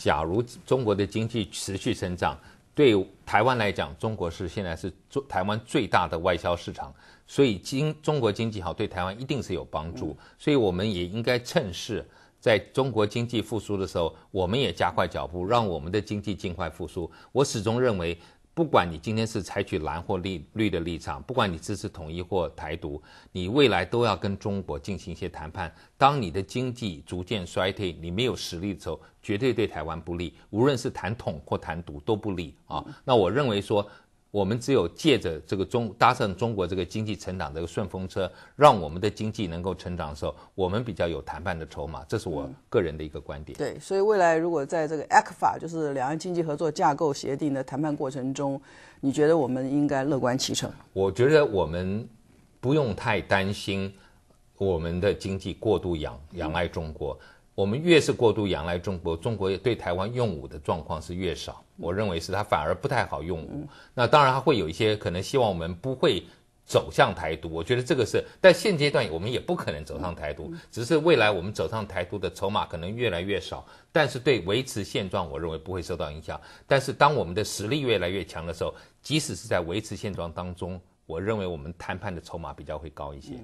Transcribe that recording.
假如中国的经济持续成长，对台湾来讲，中国是现在是中台湾最大的外销市场，所以经中国经济好，对台湾一定是有帮助。所以我们也应该趁势，在中国经济复苏的时候，我们也加快脚步，让我们的经济尽快复苏。我始终认为。不管你今天是采取蓝或绿绿的立场，不管你支持统一或台独，你未来都要跟中国进行一些谈判。当你的经济逐渐衰退，你没有实力的时候，绝对对台湾不利。无论是谈统或谈独都不利啊。那我认为说。我们只有借着这个中搭上中国这个经济成长这个顺风车，让我们的经济能够成长的时候，我们比较有谈判的筹码。这是我个人的一个观点。对，所以未来如果在这个 ECFA 就是两岸经济合作架构协定的谈判过程中，你觉得我们应该乐观其成？我觉得我们不用太担心我们的经济过度仰仰赖中国。我们越是过度仰赖中国，中国对台湾用武的状况是越少。我认为是它反而不太好用武。那当然，它会有一些可能希望我们不会走向台独。我觉得这个是，但现阶段我们也不可能走上台独，只是未来我们走上台独的筹码可能越来越少。但是对维持现状，我认为不会受到影响。但是当我们的实力越来越强的时候，即使是在维持现状当中，我认为我们谈判的筹码比较会高一些。